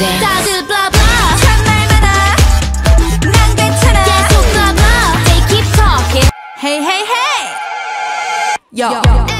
dance 다들 blah blah 참말 많아 난 괜찮아 계속 blah blah They keep talking Hey hey hey Yo, Yo.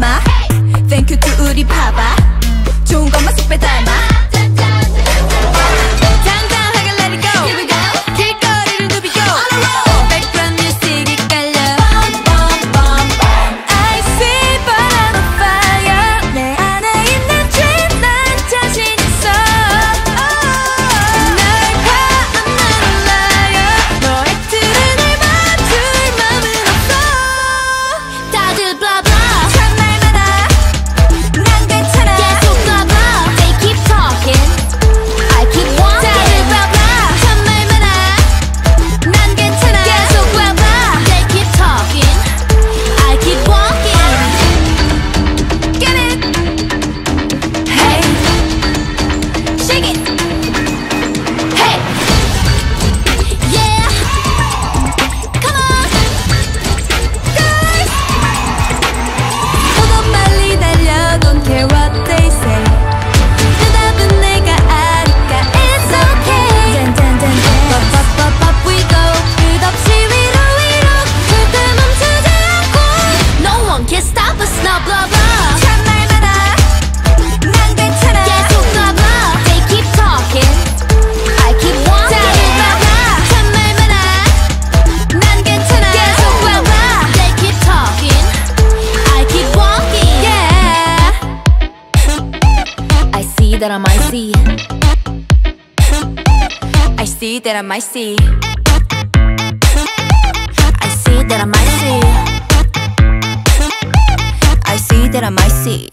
엄마. Thank you to 우리 파바. 좋은 것만 속배 닮아. that I might see. I see that I might see. I see that I might see. I see that I might see.